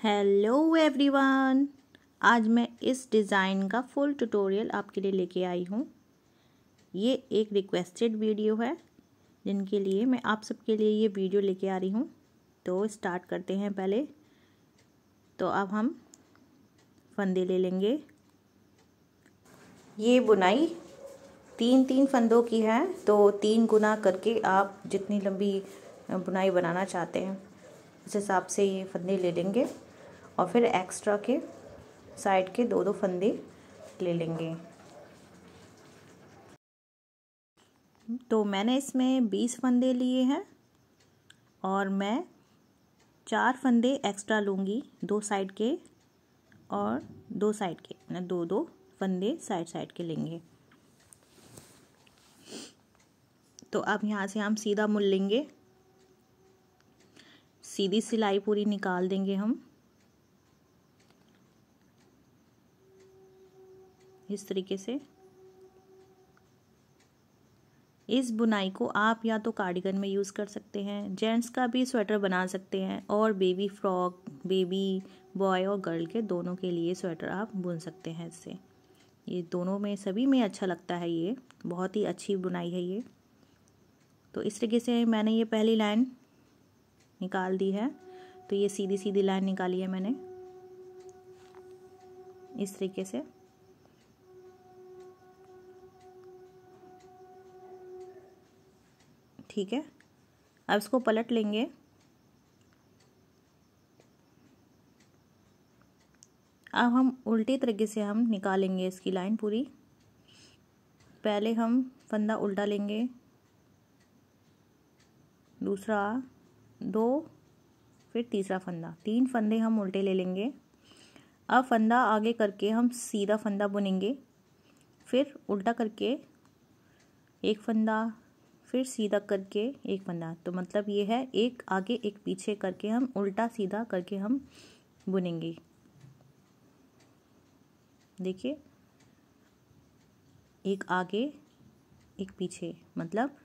Hello everyone, आज मैं इस डिज़ाइन का फुल ट्यूटोरियल आपके लिए लेके आई हूँ। ये एक रिक्वेस्टेड वीडियो है, जिनके लिए मैं आप सबके लिए ये वीडियो लेके आ रही हूँ। तो स्टार्ट करते हैं पहले। तो अब हम फंदे ले लेंगे। ये बुनाई तीन तीन फंदों की है तो तीन गुना करके आप जितनी लंबी बुनाई बनाना चाहते हैं, उस हिसाब से ये फंदे ले लेंगे। और फिर एक्स्ट्रा के साइड के दो दो फंदे ले लेंगे। तो मैंने इसमें बीस फंदे लिए हैं और मैं चार फंदे एक्स्ट्रा लूँगी दो साइड के और दो साइड के दो दो फंदे साइड साइड के लेंगे। तो अब यहाँ से हम सीधा मुल लेंगे। सीधी सिलाई पूरी निकाल देंगे हम। इस तरीके से। इस बुनाई को आप या तो कार्डिगन में यूज़ कर सकते हैं जेंट्स का भी स्वेटर बना सकते हैं और बेबी फ्रॉक बेबी बॉय और गर्ल के दोनों के लिए स्वेटर आप बुन सकते हैं इससे। ये दोनों में, सभी में अच्छा लगता है ये, बहुत ही अच्छी बुनाई है ये। तो इस तरीके से मैंने ये पहली लाइन निकाल दी है तो ये सीधी सीधी लाइन निकाली है मैंने। इस तरीके से। ठीक है? अब इसको पलट लेंगे। अब हम उल्टी तरीके से हम निकालेंगे इसकी लाइन पूरी। पहले हम फंदा उल्टा लेंगे। दूसरा दो, फिर तीसरा फंदा। तीन फंदे हम उल्टे ले लेंगे। अब फंदा आगे करके हम सीधा फंदा बुनेंगे। फिर उल्टा करके एक फंदा फिर सीधा करके एक फंदा तो मतलब ये है, एक आगे, एक पीछे करके हम, उल्टा सीधा करके हम बुनेंगे। देखिए। एक आगे, एक पीछे मतलब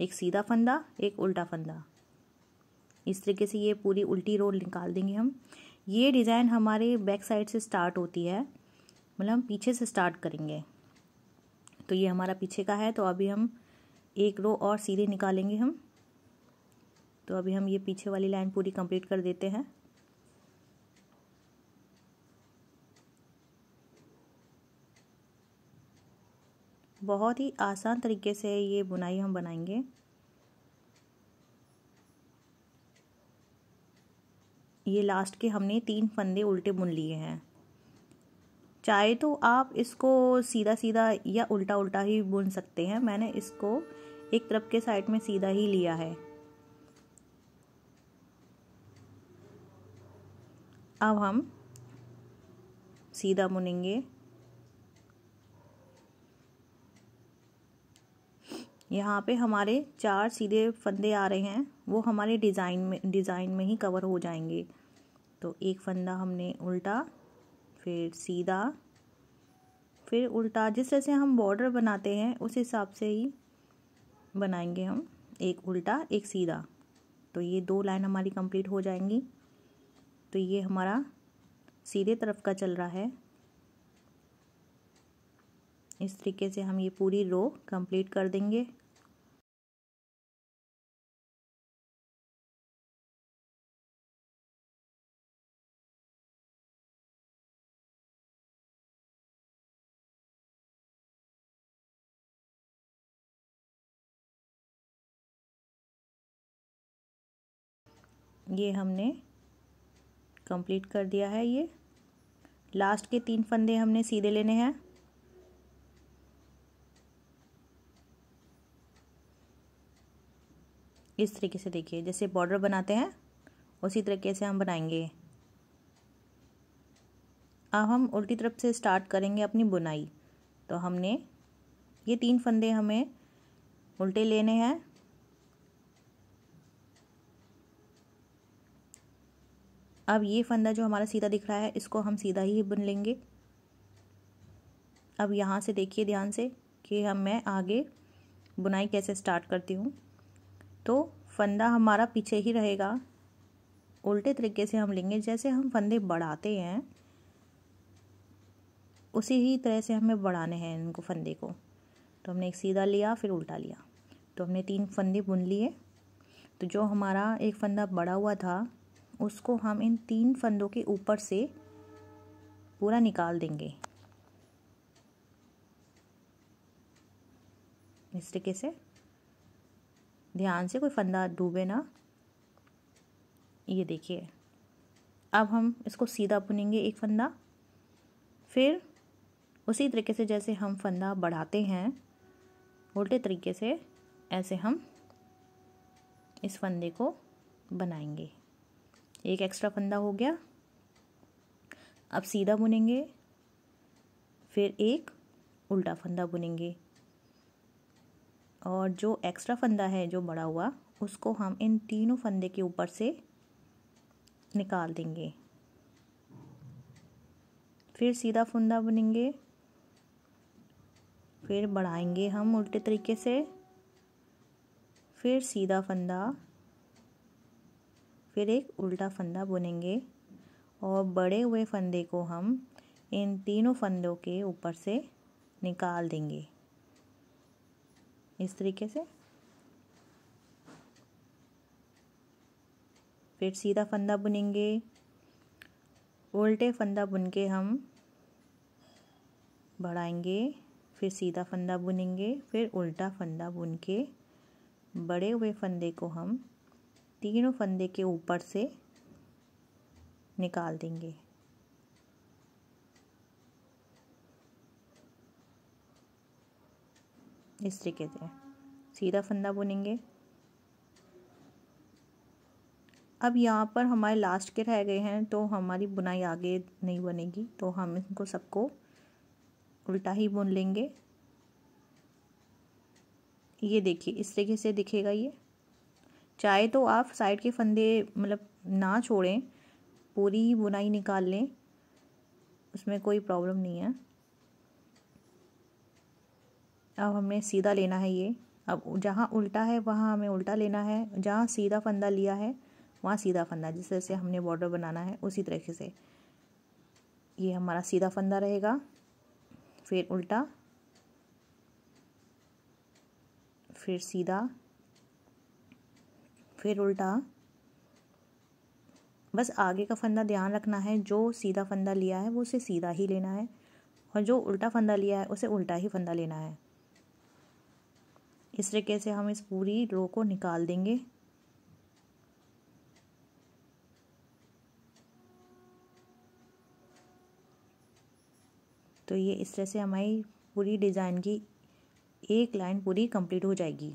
एक सीधा फंदा, एक उल्टा फंदा। इस तरीके से ये पूरी उल्टी रोल निकाल देंगे हम। ये डिज़ाइन हमारे बैक साइड से स्टार्ट होती है मतलब हम पीछे से स्टार्ट करेंगे। तो ये हमारा पीछे का है तो अभी हम एक रो और सीधे निकालेंगे हम। तो अभी हम ये पीछे वाली लाइन पूरी कंप्लीट कर देते हैं। बहुत ही आसान तरीके से ये बुनाई हम बनाएँगे। ये लास्ट के हमने तीन फंदे उल्टे बुन लिए हैं। चाहे तो आप इसको सीधा सीधा या उल्टा उल्टा ही बुन सकते हैं। मैंने इसको एक तरफ़ के साइड में सीधा ही लिया है। अब हम सीधा बुनेंगे। यहाँ पे हमारे चार सीधे फंदे आ रहे हैं, वो हमारे डिज़ाइन में डिज़ाइन में ही कवर हो जाएँगे। तो एक फंदा हमने उल्टा, फिर सीधा, फिर उल्टा। जिस तरह से हम बॉर्डर बनाते हैं, उस हिसाब से ही बनाएँगे हम, एक उल्टा, एक सीधा। तो ये दो लाइन हमारी कंप्लीट हो जाएँगी। तो ये हमारा सीधे तरफ़ का चल रहा है। इस तरीके से हम ये पूरी रो कंप्लीट कर देंगे। ये हमने कंप्लीट कर दिया है ये। लास्ट के तीन फंदे हमने सीधे लेने हैं। इस तरीके से देखिए, जैसे बॉर्डर बनाते हैं, उसी तरीके से हम बनाएँगे। अब हम उल्टी तरफ़ से स्टार्ट करेंगे अपनी बुनाई। तो हमने ये तीन फंदे हमें उल्टे लेने हैं। अब ये फंदा जो हमारा सीधा दिख रहा है, इसको हम सीधा ही बुन लेंगे। अब यहाँ से देखिए ध्यान से कि हम, मैं आगे बुनाई कैसे स्टार्ट करती हूँ। तो फंदा हमारा पीछे ही रहेगा। उल्टे तरीके से हम लेंगे, जैसे हम फंदे बढ़ाते हैं, उसी ही तरह से हमें बढ़ाने हैं इनको फंदे को। तो हमने एक सीधा लिया, फिर उल्टा लिया। तो हमने तीन फंदे बुन लिए। तो जो हमारा एक फंदा बड़ा हुआ था उसको हम इन तीन फंदों के ऊपर से पूरा निकाल देंगे। इस तरीके से। ध्यान से कोई फंदा डूबे ना। ये देखिए। अब हम इसको सीधा बुनेंगे एक फंदा। फिर उसी तरीके से जैसे हम फंदा बढ़ाते हैं, उल्टे तरीके से ऐसे हम इस फंदे को बनाएँगे। एक एक्स्ट्रा फंदा हो गया। अब सीधा बुनेंगे, फिर एक उल्टा फंदा बुनेंगे। और जो एक्स्ट्रा फंदा है, जो बड़ा हुआ, उसको हम इन तीनों फंदे के ऊपर से निकाल देंगे। फिर सीधा फंदा बुनेंगे। फिर बढ़ाएँगे हम उल्टे तरीके से। फिर सीधा फंदा फिर एक उल्टा फंदा बुनेंगे और बड़े हुए फंदे को हम इन तीनों फंदों के ऊपर से निकाल देंगे। इस तरीके से। फिर सीधा फंदा बुनेंगे। उल्टे फंदा बुन के हम बढ़ाएँगे। फिर सीधा फंदा बुनेंगे। फिर उल्टा फंदा बुन के बड़े हुए फंदे को हम तीनों फंदे के ऊपर से निकाल देंगे। इस तरीके से। सीधा फंदा बुनेंगे। अब यहाँ पर हमारे लास्ट के रह गए हैं तो हमारी बुनाई आगे नहीं बनेगी तो हम इनको सबको उल्टा ही बुन लेंगे। ये देखिए, इस तरीके से दिखेगा ये। चाहे तो आप साइड के फंदे मतलब ना छोड़ें, पूरी ही बुनाई निकाल लें, उसमें कोई प्रॉब्लम नहीं है। अब हमें सीधा लेना है ये। अब जहाँ उल्टा है, वहाँ हमें उल्टा लेना है। जहाँ सीधा फंदा लिया है, वहाँ सीधा फंदा, जिस तरह से हमने बॉर्डर बनाना है, उसी तरीके से। ये हमारा सीधा फंदा रहेगा, फिर उल्टा, फिर सीधा। फिर उल्टा। बस आगे का फंदा ध्यान रखना है, जो सीधा फंदा लिया है, वो उसे सीधा ही लेना है, और जो उल्टा फंदा लिया है, उसे उल्टा ही फंदा लेना है। इस तरीके से हम इस पूरी रो को निकाल देंगे। तो ये इस तरह से हमारी पूरी डिज़ाइन की एक लाइन पूरी कंप्लीट हो जाएगी।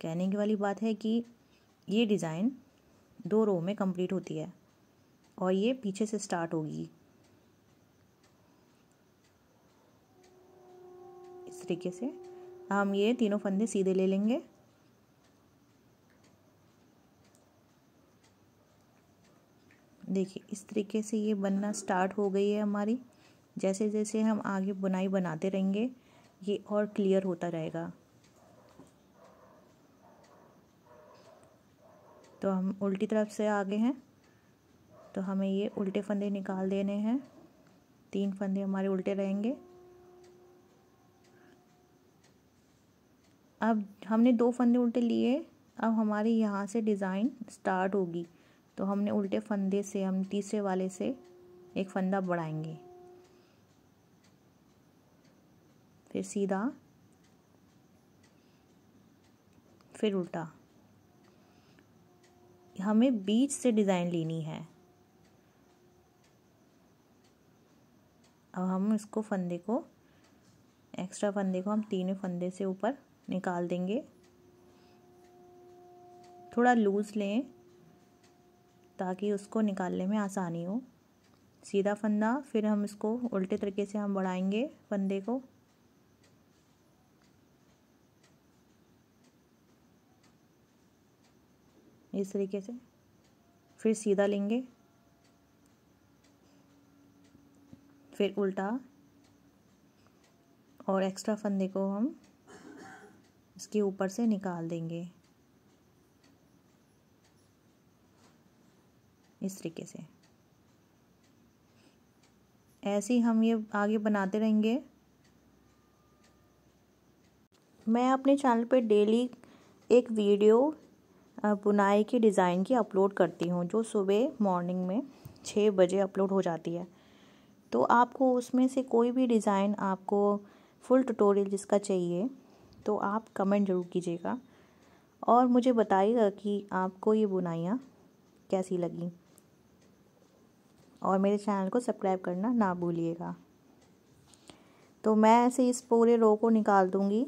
कहने की वाली बात है कि ये डिज़ाइन दो रो में कंप्लीट होती है और ये पीछे से स्टार्ट होगी। इस तरीके से हम ये तीनों फंदे सीधे ले लेंगे। देखिए, इस तरीके से ये बनना स्टार्ट हो गई है हमारी। जैसे जैसे हम आगे बुनाई बनाते रहेंगे, ये और क्लियर होता रहेगा। तो हम उल्टी तरफ़ से आगे हैं। तो हमें ये उल्टे फंदे निकाल देने हैं। तीन फंदे हमारे उल्टे रहेंगे। अब हमने दो फंदे उल्टे लिए। अब हमारी यहाँ से डिज़ाइन स्टार्ट होगी। तो हमने उल्टे फंदे से, हम तीसरे वाले से एक फंदा बढ़ाएँगे। फिर सीधा, फिर उल्टा। हमें बीच से डिज़ाइन लेनी है। अब हम इसको फंदे को, एक्स्ट्रा फंदे को हम तीनों फंदे से ऊपर निकाल देंगे। थोड़ा लूज़ लें ताकि उसको निकालने में आसानी हो। सीधा फंदा, फिर हम इसको उल्टे तरीके से हम बढ़ाएँगे फंदे को। इस तरीके से। फिर सीधा लेंगे। फिर उल्टा। और एक्स्ट्रा फंदे को हम इसके ऊपर से निकाल देंगे। इस तरीके से। ऐसे ही हम ये आगे बनाते रहेंगे। मैं अपने चैनल पे डेली एक वीडियो बुनाई की डिज़ाइन की अपलोड करती हूँ, जो सुबह मॉर्निंग में छः बजे अपलोड हो जाती है। तो आपको उसमें से कोई भी डिज़ाइन आपको फुल ट्यूटोरियल जिसका चाहिए तो आप कमेंट ज़रूर कीजिएगा। और मुझे बताइएगा कि आपको ये बुनाइयाँ कैसी लगी। और मेरे चैनल को सब्सक्राइब करना ना भूलिएगा। तो मैं ऐसे इस पूरे रो को निकाल दूँगी।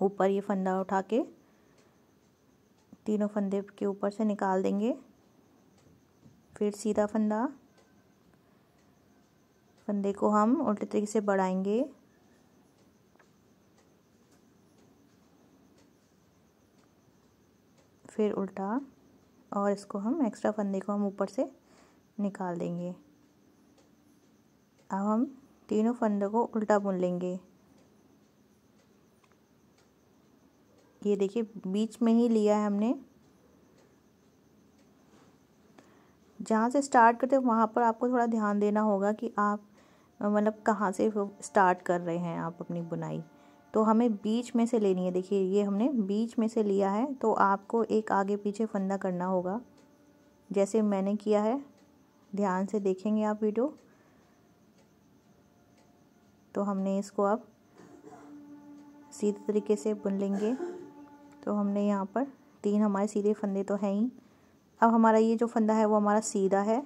ऊपर ये फंदा उठा के तीनों फंदे के ऊपर से निकाल देंगे। फिर सीधा फंदा। फंदे को हम उल्टे तरीके से बढ़ाएँगे। फिर उल्टा। और इसको हम एक्स्ट्रा फंदे को हम ऊपर से निकाल देंगे। अब हम तीनों फंदों को उल्टा बुन लेंगे। ये देखिए, बीच में ही लिया है हमने। जहाँ से स्टार्ट करते हैं, वहाँ पर आपको थोड़ा ध्यान देना होगा कि आप मतलब कहाँ से स्टार्ट कर रहे हैं आप अपनी बुनाई। तो हमें बीच में से लेनी है। देखिए, ये हमने बीच में से लिया है तो आपको एक आगे पीछे फंदा करना होगा। जैसे मैंने किया है, ध्यान से देखेंगे आप वीडियो। तो हमने इसको अब सीधे तरीके से बुन लेंगे। तो हमने यहाँ पर तीन हमारे सीधे फंदे तो हैं ही। अब हमारा ये जो फंदा है वो हमारा सीधा है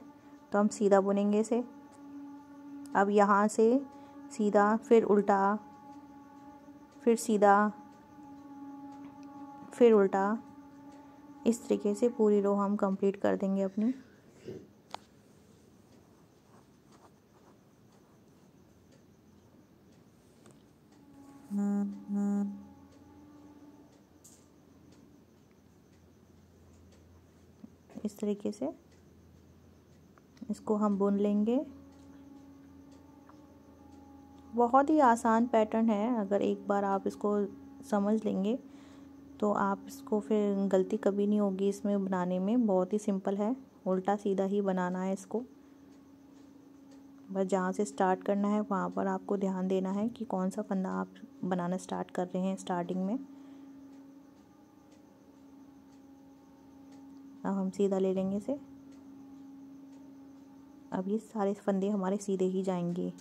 तो हम सीधा बुनेंगे इसे। अब यहाँ से सीधा, फिर उल्टा, फिर सीधा, फिर उल्टा। इस तरीके से पूरी रो हम कंप्लीट कर देंगे अपनी। इस तरीके से। इसको हम बुन लेंगे। बहुत ही आसान पैटर्न है, अगर एक बार आप इसको समझ लेंगे तो आप इसको फिर गलती कभी नहीं होगी इसमें बनाने में। बहुत ही सिंपल है, उल्टा सीधा ही बनाना है इसको। बस जहाँ से स्टार्ट करना है, वहाँ पर आपको ध्यान देना है कि कौन सा फंदा आप बनाना स्टार्ट कर रहे हैं स्टार्टिंग में। अब हम सीधा ले लेंगे इसे। अब ये सारे फंदे हमारे सीधे ही जाएँगे।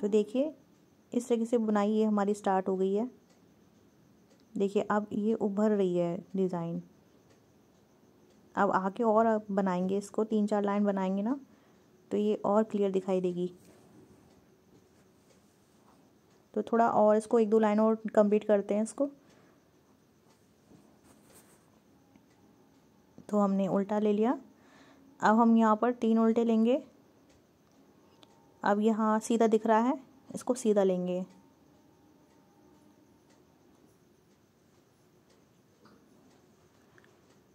तो देखिए, इस तरीके से बुनाई ये हमारी स्टार्ट हो गई है। देखिए, अब ये उभर रही है डिज़ाइन अब आके और बनाएँगे इसको, तीन चार लाइन बनाएँगे ना तो ये और क्लियर दिखाई देगी। तो थोड़ा और इसको एक दो लाइन और कंप्लीट करते हैं इसको। तो हमने उल्टा ले लिया। अब हम यहाँ पर तीन उल्टे लेंगे। अब यहाँ सीधा दिख रहा है, इसको सीधा लेंगे।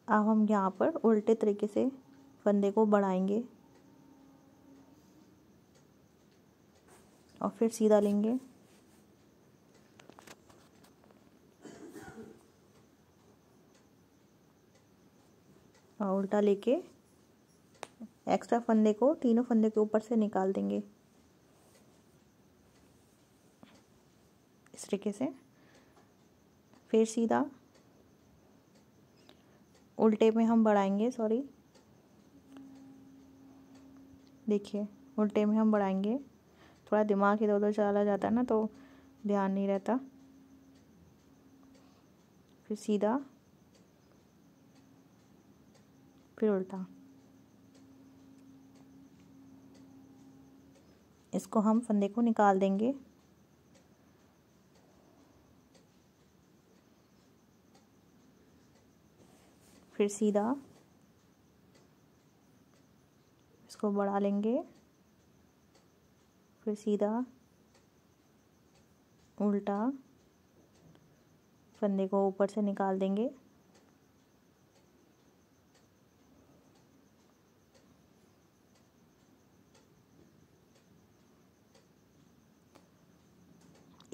अब हम यहाँ पर उल्टे तरीके से फंदे को बढ़ाएँगे और फिर सीधा लेंगे। उल्टा लेके एक्स्ट्रा फंदे को, तीनों फंदे के ऊपर से निकाल देंगे। इस तरीके से। फिर सीधा उल्टे में हम बढ़ाएँगे सॉरी देखिए, उल्टे में हम बढ़ाएँगे। थोड़ा दिमाग इधर उधर चला जाता है ना तो ध्यान नहीं रहता। फिर सीधा फिर उल्टा। इसको हम फंदे को निकाल देंगे। फिर सीधा इसको बढ़ा लेंगे। फिर सीधा उल्टा फंदे को ऊपर से निकाल देंगे।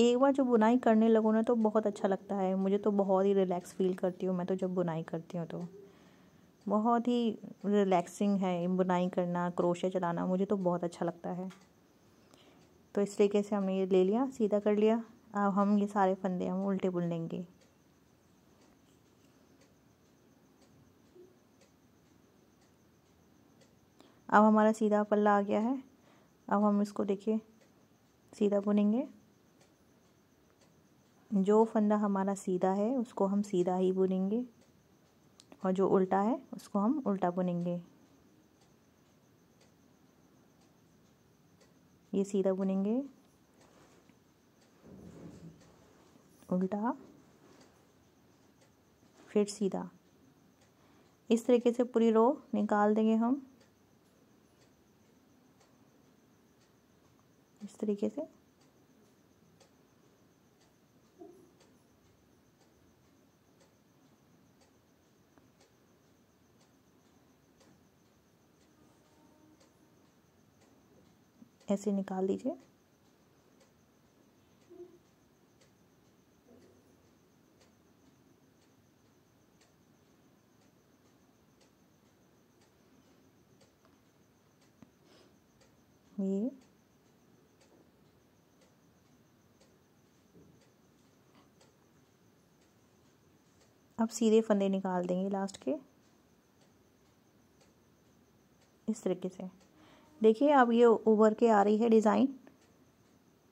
एक बार जो बुनाई करने लगो ना तो बहुत अच्छा लगता है। मुझे तो बहुत ही रिलैक्स फील करती हूँ मैं तो जब बुनाई करती हूँ तो। बहुत ही रिलैक्सिंग है बुनाई करना क्रोशे चलाना, मुझे तो बहुत अच्छा लगता है। तो इस तरीके से हमने ये ले लिया, सीधा कर लिया। अब हम ये सारे फंदे हम उल्टे बुन लेंगे। अब हमारा सीधा पल्ला आ गया है। अब हम इसको देखिए, सीधा बुनेंगे। जो फंदा हमारा सीधा है, उसको हम सीधा ही बुनेंगे। और जो उल्टा है, उसको हम उल्टा बुनेंगे। ये सीधा बुनेंगे। उल्टा। फिर सीधा। इस तरीके से पूरी रो निकाल देंगे हम। इस तरीके से। ऐसे निकाल दीजिए। ये। अब सीधे फंदे निकाल देंगे लास्ट के। इस तरीके से। देखिए, अब ये उभर के आ रही है डिज़ाइन।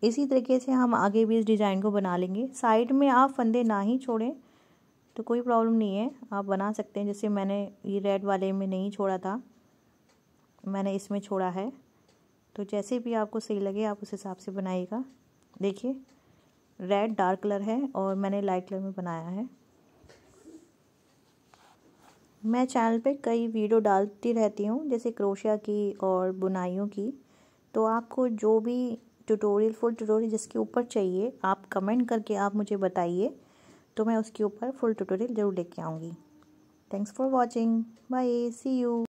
इसी तरीके से हम आगे भी इस डिज़ाइन को बना लेंगे। साइड में आप फंदे ना ही छोड़ें तो कोई प्रॉब्लम नहीं है। आप बना सकते हैं, जैसे मैंने ये रेड वाले में नहीं छोड़ा था। मैंने इसमें छोड़ा है। तो जैसे भी आपको सही लगे, आप उस हिसाब से बनाइएगा। देखिए, रेड डार्क कलर है और मैंने लाइट कलर में बनाया है। मैं चैनल पे कई वीडियो डालती रहती हूँ, जैसे क्रोशिया की और बुनाइयों की। तो आपको जो भी ट्यूटोरियल फुल ट्यूटोरियल जिसके ऊपर चाहिए, आप कमेंट करके आप मुझे बताइए तो मैं उसके ऊपर फुल ट्यूटोरियल ज़रूर लेके आऊँगी। Thanks for watching bye see you